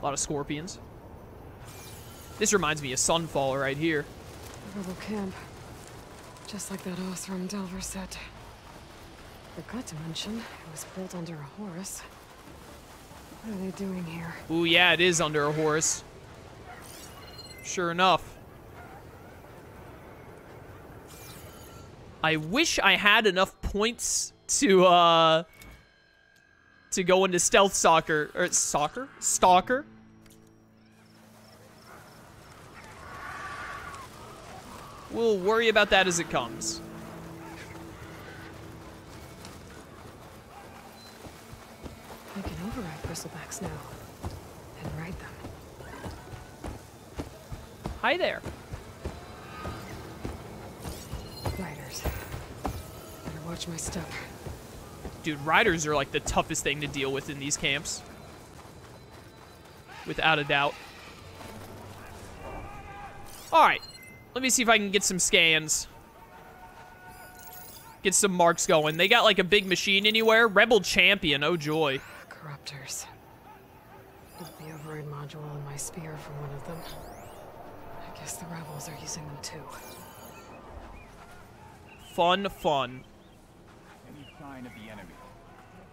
A lot of scorpions. This reminds me of Sunfall right here. Rebel camp. Just like that Oseram Delver said. Forgot to mention, it was built under a Horus. What are they doing here? Ooh, yeah, it is under a Horus. Sure enough. I wish I had enough points to, uh... To go into Stealth soccer or soccer Stalker? We'll worry about that as it comes. I can override bristlebacks now. And ride them. Hi there. Riders. Better watch my step. Dude, riders are like the toughest thing to deal with in these camps. Without a doubt. Alright. Let me see if I can get some scans. Get some marks going. They got like a big machine anywhere. Rebel champion. Oh joy. Corruptors. Put the override module in my spear for one of them. I guess the rebels are using them too. Fun, fun. Any sign of the enemy?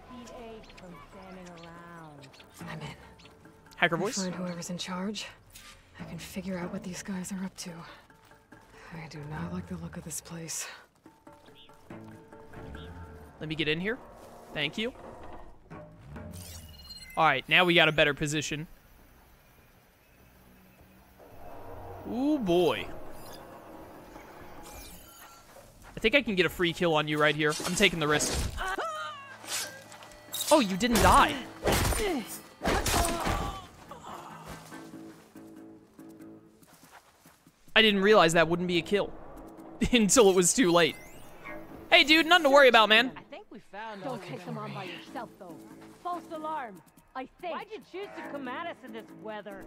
Feet ache from standing around. I'm in. Hacker I voice. Find whoever's in charge. I can figure out what these guys are up to. I do not like the look of this place. Let me get in here. Thank you. Alright, now we got a better position. Ooh, boy. I think I can get a free kill on you right here. I'm taking the risk. Oh, you didn't die. I didn't realize that wouldn't be a kill. Until it was too late. Hey, dude, nothing to worry about, man. I think we found Don't take them on by yourself, though. False alarm. I think. Why'd you choose to come at us in this weather?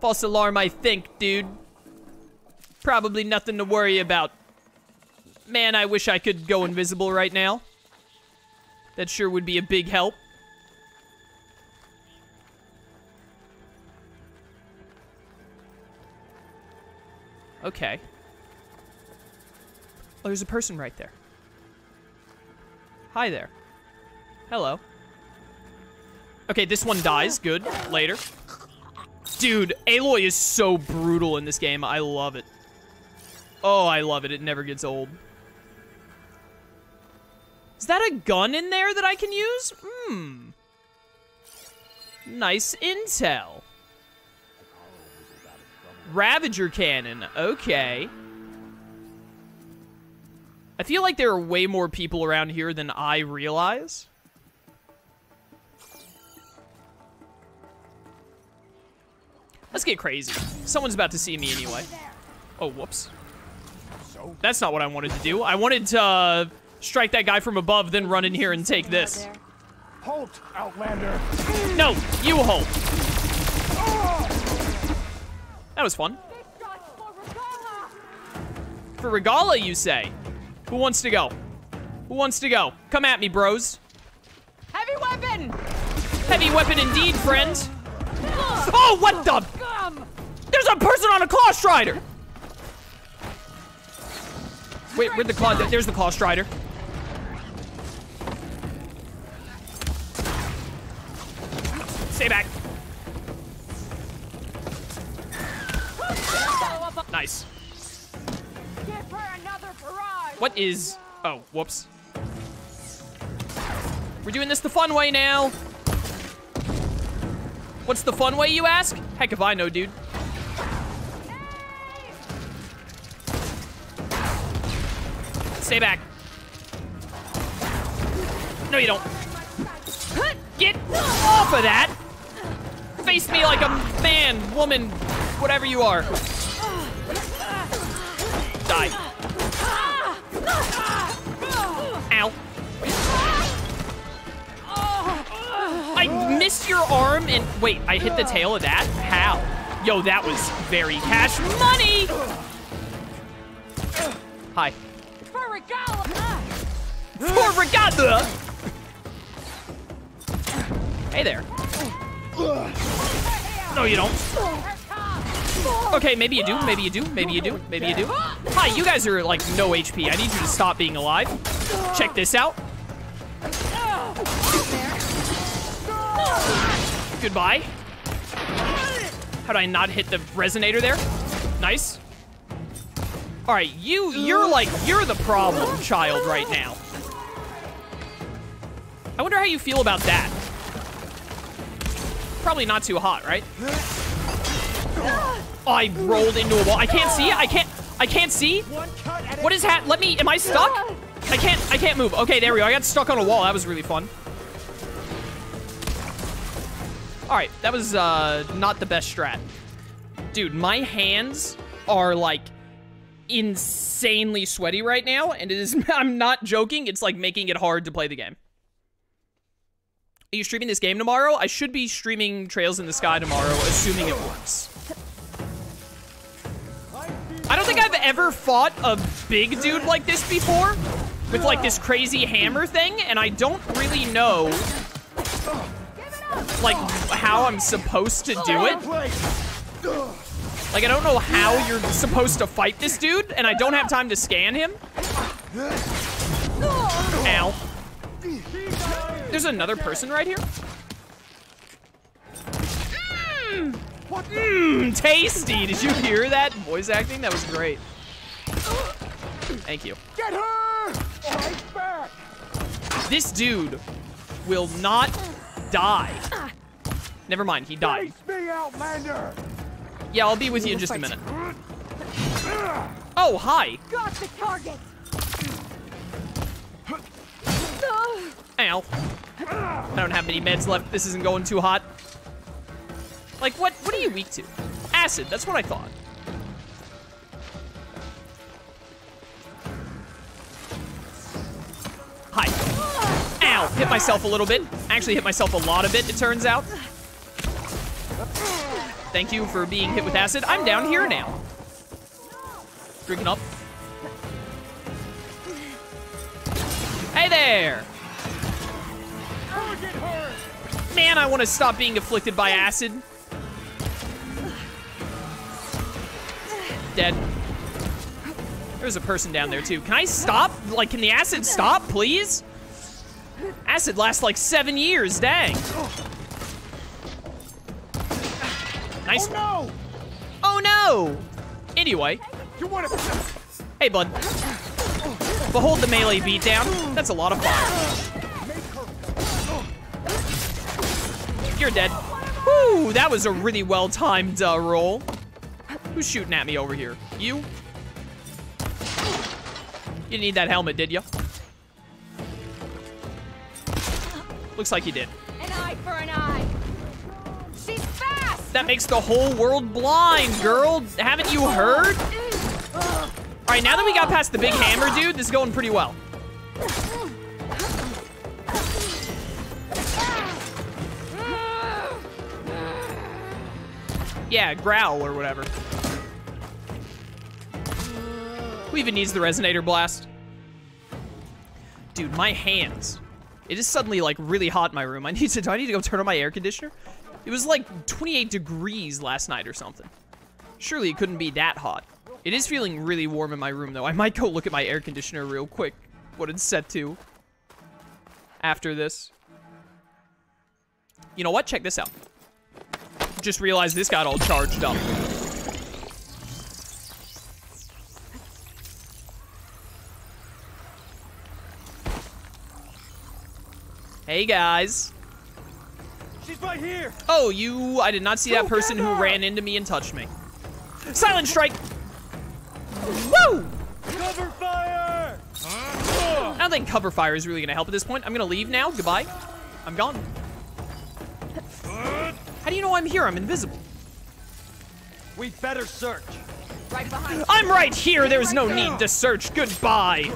False alarm, I think, dude. Probably nothing to worry about. Man, I wish I could go invisible right now. That sure would be a big help. Okay. Oh, there's a person right there. Hi there. Hello. Okay, this one dies. Good. Later. Dude, Aloy is so brutal in this game. I love it. Oh, I love it. It never gets old. Is that a gun in there that I can use? Hmm. Nice intel. Ravager cannon. Okay. I feel like there are way more people around here than I realize. Let's get crazy. Someone's about to see me anyway. Oh, whoops. That's not what I wanted to do. I wanted to uh, strike that guy from above, then run in here and take this. Halt, Outlander! No, you hold. That was fun. For Regalla, you say? Who wants to go? Who wants to go? Come at me, bros. Heavy weapon! Heavy weapon indeed, friend. Oh, what the? There's a person on a Claw Strider! Wait, where'd the Claw... There's the Claw Strider. Stay back. Nice. Give her another barrage! What is... Oh, whoops. We're doing this the fun way now. What's the fun way, you ask? Heck if I know, dude. Stay back. No, you don't. Get off of that! Face me like a man, woman, whatever you are. Die. Ow. I missed your arm and wait, I hit the tail of that? How? Yo, that was very cash money! Hi. For Regalla! For regatta! Hey there. No, you don't. Okay, maybe you do, maybe you do, maybe you do, maybe you do. Hi, you guys are like no HP. I need you to stop being alive. Check this out. Goodbye. How did I not hit the resonator there? Nice. All right, you, you're like, you're the problem child right now. I wonder how you feel about that. Probably not too hot, right? Oh, I rolled into a wall. I can't see. I can't. I can't see. What is hat? Let me. Am I stuck? I can't. I can't move. Okay, there we go. I got stuck on a wall. That was really fun. All right, that was uh, not the best strat. Dude, my hands are like insanely sweaty right now, and it is. I'm not joking. It's like making it hard to play the game. Are you streaming this game tomorrow? I should be streaming Trails in the Sky tomorrow, assuming it works. I don't think I've ever fought a big dude like this before, with like this crazy hammer thing, and I don't really know, like, how I'm supposed to do it. Like, I don't know how you're supposed to fight this dude, and I don't have time to scan him. Ow. There's another person right here. Mmm, mm, tasty. Did you hear that voice acting? That was great. Thank you. Get her! Right back! This dude will not die. Never mind, he died. Me, Outlander! Yeah, I'll be with you in just a minute. Oh, hi. Got the target. Ow. I don't have many meds left. This isn't going too hot. Like, what What are you weak to? Acid, that's what I thought. Hi. Ow, hit myself a little bit. Actually hit myself a lot of it, it turns out. Thank you for being hit with acid. I'm down here now. Drinking up. Hey there! Man, I want to stop being afflicted by acid. Dead. There's a person down there, too. Can I stop? Like, can the acid stop, please? Acid lasts like seven years, dang. Nice. Oh no! Oh, no! Anyway. You want to... Hey, bud. Behold the melee beatdown. That's a lot of fun. You're dead. Whoo, that was a really well-timed uh, roll. Who's shooting at me over here? You? You need that helmet, did you? Looks like you did. An eye for an eye. She's fast. That makes the whole world blind, girl. Haven't you heard? All right, now that we got past the big hammer dude, this is going pretty well. Yeah, growl or whatever. Who even needs the resonator blast? Dude, my hands. It is suddenly like really hot in my room. I need to, do I need to go turn on my air conditioner? It was like 28 degrees last night or something. Surely it couldn't be that hot. It is feeling really warm in my room though. I might go look at my air conditioner real quick. What it's set to. After this. You know what? Check this out. Just realized this got all charged up. Hey guys. She's right here! Oh, you, I did not see that person who ran into me and touched me. Silent strike! Woo! Cover fire! I don't think cover fire is really gonna help at this point. I'm gonna leave now, goodbye. I'm gone. How you know I'm here? I'm invisible. We better search. Right behind. I'm right here, there's no need to search, goodbye.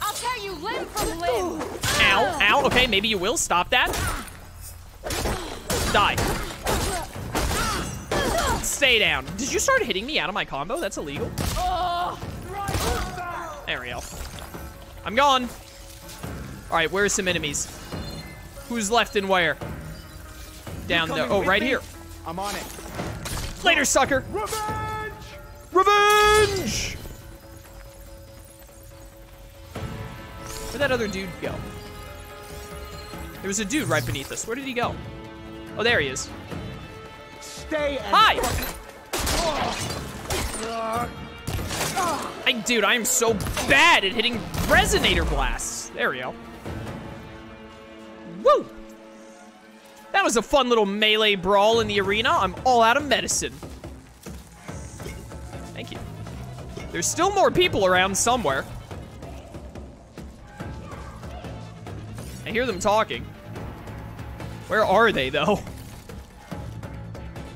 I'll tear you limb from limb. Ow, ow, okay, maybe you will, stop that. Die. Stay down. Did you start hitting me out of my combo? That's illegal. There we go. I'm gone. All right, where's some enemies? Who's left and where? Down there. Oh, right me? here. I'm on it. Later, sucker. Revenge! Revenge! Where'd that other dude go? There was a dude right beneath us. Where did he go? Oh, there he is. Stay Hi! I, dude, I am so bad at hitting resonator blasts. There we go. Woo! That was a fun little melee brawl in the arena. I'm all out of medicine. Thank you. There's still more people around somewhere. I hear them talking. Where are they, though?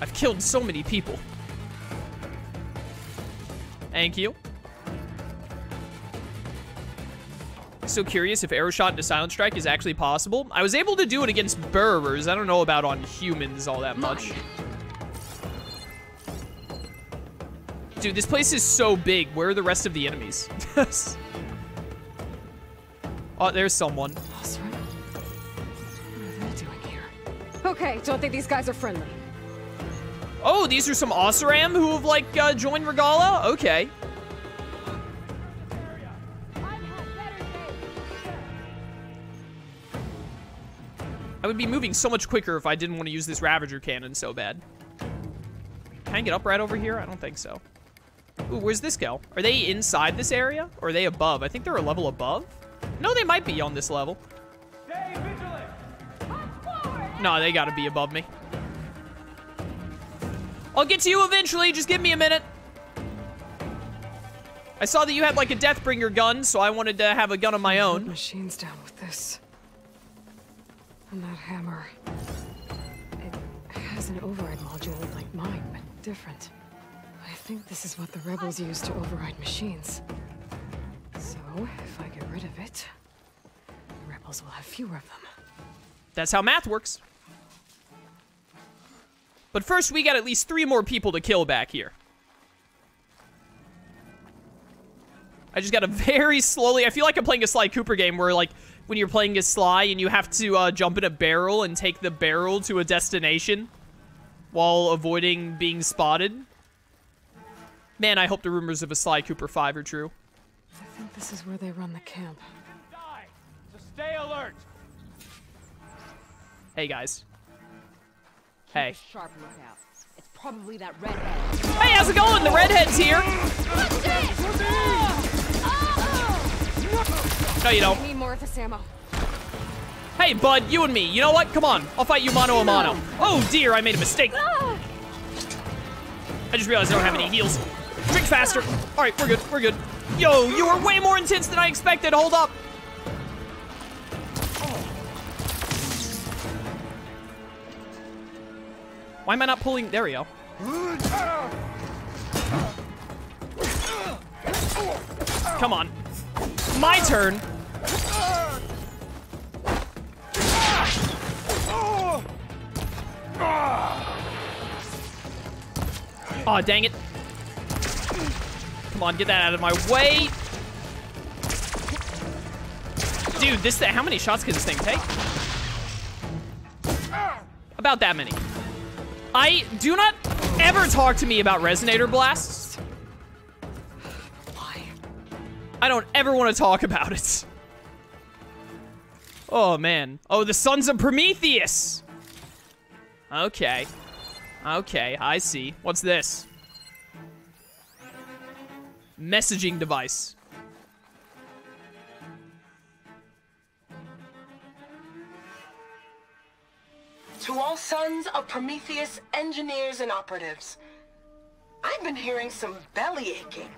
I've killed so many people. Thank you. So curious if arrow shot into silent strike is actually possible. I was able to do it against burrowers. I don't know about on humans all that much. Dude, this place is so big. Where are the rest of the enemies? oh, there's someone. Oseram? What are they doing here? Okay, don't think these guys are friendly. Oh, these are some Oseram who have, like, uh, joined Regalla? Okay. Would be moving so much quicker if I didn't want to use this Ravager cannon so bad. Can I get up right over here? I don't think so. Ooh, where's this go? Are they inside this area? Or are they above? I think they're a level above. No, they might be on this level. Stay vigilant! No, they gotta be above me. I'll get to you eventually. Just give me a minute. I saw that you had like a Deathbringer gun, so I wanted to have a gun of my own. Machines down with this. And that hammer. It has an override module like mine, but different. I think this is what the rebels use to override machines. So, if I get rid of it, the rebels will have fewer of them. That's how math works. But first, we got at least three more people to kill back here. I just gotta very slowly. I feel like I'm playing a Sly Cooper game where, like, when you're playing as Sly and you have to uh, jump in a barrel and take the barrel to a destination while avoiding being spotted. Man, I hope the rumors of a Sly Cooper 5 are true. I think this is where they run the camp. So stay alert! Hey, guys. Hey. Sharp lookout. It's probably that redhead. Hey, how's it going? The redhead's here. No, you don't. Need more of this ammo. Hey, bud, you and me. You know what? Come on. I'll fight you mano a mano. Oh, dear, I made a mistake. Ah. I just realized I don't have any heals. Drink faster. All right, we're good. We're good. Yo, you were way more intense than I expected. Hold up. Why am I not pulling? There we go. Come on. My turn. oh, dang it. Come on, get that out of my way. Dude, this thing, how many shots can this thing take? About that many. I do not ever talk to me about resonator blasts. I don't ever want to talk about it. Oh, man. Oh, the Sons of Prometheus. Okay. Okay, I see. What's this? Messaging device. To all sons of Prometheus engineers and operatives, I've been hearing some belly aching,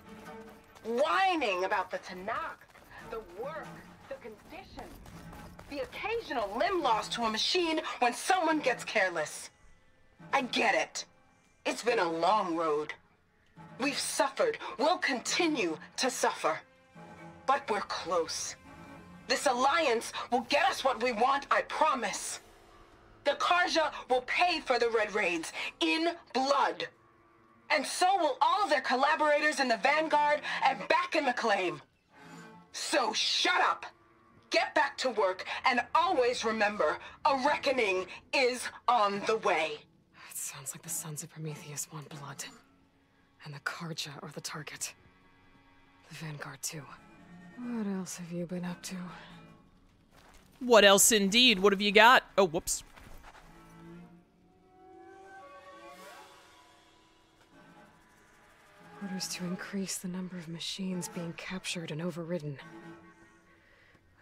whining about the Tenakth, the work, the conditions, the occasional limb loss to a machine when someone gets careless. I get it. It's been a long road. We've suffered, we'll continue to suffer. But we're close. This alliance will get us what we want, I promise. The Carja will pay for the Red Raids in blood. And so will all their collaborators in the Vanguard and back in the claim. So shut up get back to work, and always remember, a reckoning is on the way. It sounds like the Sons of Prometheus want blood. And the Carja are the target. The Vanguard, too. What else have you been up to? What else indeed? What have you got? Oh, whoops. Orders to increase the number of machines being captured and overridden.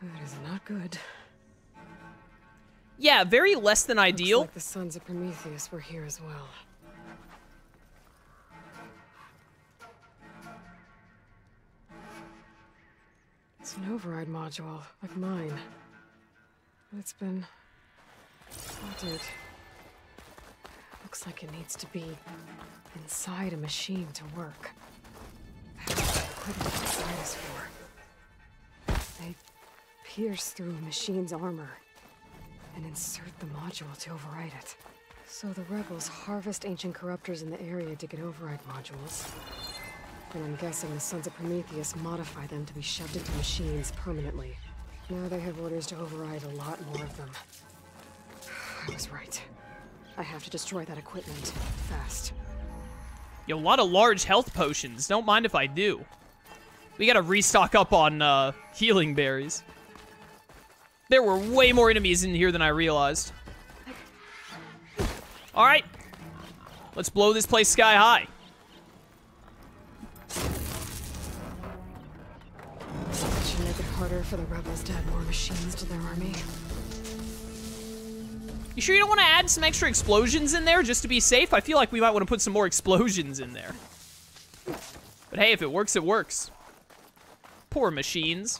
That is not good. Yeah, very less than ideal. like the Sons of Prometheus were here as well. It's an override module, like mine. But it's been altered. Looks like it needs to be inside a machine to work. That's what is for. They pierce through a machine's armor and insert the module to override it. So the rebels harvest ancient corruptors in the area to get override modules. And I'm guessing the Sons of Prometheus modify them to be shoved into machines permanently. Now they have orders to override a lot more of them. I was right. I have to destroy that equipment fast. Yo, a lot of large health potions. Don't mind if I do. We gotta restock up on uh, healing berries. There were way more enemies in here than I realized. Alright. Let's blow this place sky high. Should make it harder for the rebels to add more machines to their army. You sure you don't want to add some extra explosions in there just to be safe? I feel like we might want to put some more explosions in there. But hey, if it works, it works. Poor machines.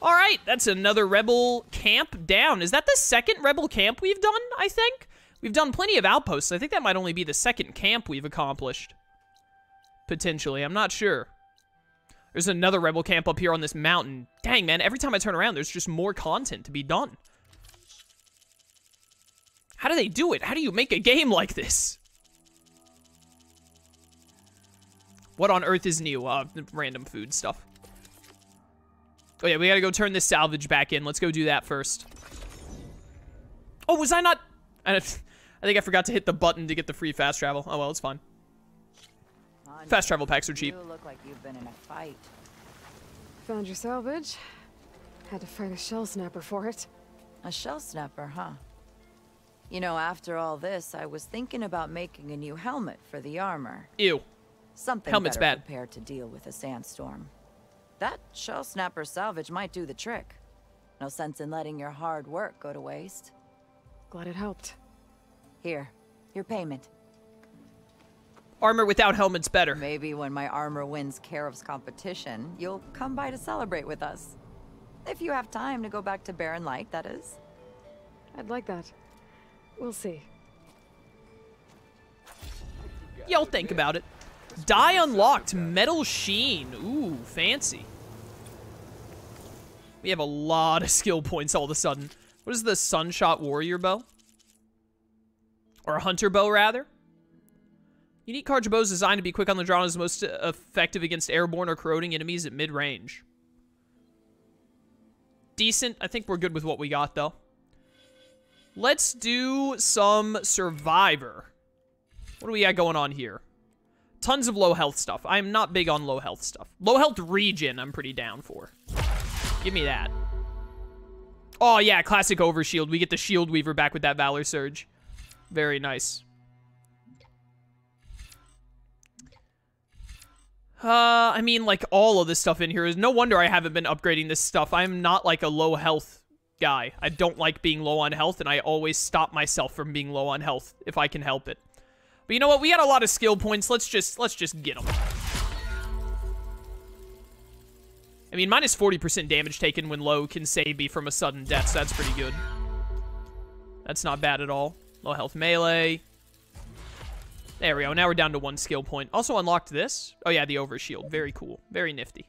All right, that's another rebel camp down. Is that the second rebel camp we've done, I think? We've done plenty of outposts. I think that might only be the second camp we've accomplished. Potentially, I'm not sure. There's another rebel camp up here on this mountain. Dang, man, every time I turn around, there's just more content to be done. How do they do it? How do you make a game like this? What on earth is new? Uh, random food stuff. Oh yeah, we gotta go turn this salvage back in. Let's go do that first. Oh, was I not... I I think I forgot to hit the button to get the free fast travel. Oh well, it's fine. Fast travel packs are cheap. You look like you've been in a fight. Found your salvage. Had to fight a shell snapper for it. A shell snapper, huh? You know, after all this, I was thinking about making a new helmet for the armor. Ew. Something Helmet's better bad. prepared to deal with a sandstorm. That shell snapper salvage might do the trick. No sense in letting your hard work go to waste. Glad it helped. Here, your payment. Armor without helmet's better. Maybe when my armor wins Karev's competition, you'll come by to celebrate with us. If you have time to go back to Barren Light, that is. I'd like that. We'll see. Y'all think about it. Die unlocked. Metal sheen. Ooh, fancy. We have a lot of skill points all of a sudden. What is the Sunshot Warrior Bow? Or a Hunter Bow, rather? Unique Carja bow is designed to be quick on the draw and is most effective against airborne or corroding enemies at mid-range. Decent. I think we're good with what we got, though. Let's do some Survivor. What do we got going on here? Tons of low health stuff. I'm not big on low health stuff. Low health regen, I'm pretty down for. Give me that. Oh, yeah, classic overshield. We get the Shield Weaver back with that Valor Surge. Very nice. Uh, I mean, like, all of this stuff in here is... No wonder I haven't been upgrading this stuff. I'm not, like, a low health guy. I don't like being low on health, and I always stop myself from being low on health if I can help it. But you know what? We got a lot of skill points. Let's just let's just get them. I mean, minus 40% damage taken when low can save me from a sudden death, so that's pretty good. That's not bad at all. Low health melee. There we go. Now we're down to one skill point. Also unlocked this. Oh yeah, the overshield. Very cool. Very nifty.